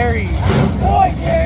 Gary. Good boy, Gary.